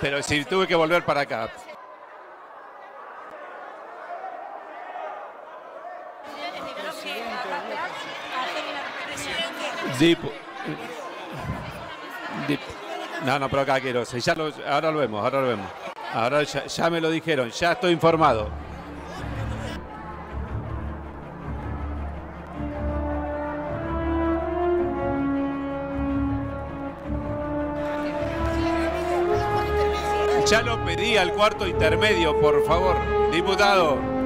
Pero si tuve que volver para acá. Dip- No, no, pero acá quiero. Ya lo- ahora lo vemos, ahora lo vemos. Ahora ya me lo dijeron, ya estoy informado. Ya lo pedí al cuarto intermedio, por favor, diputado.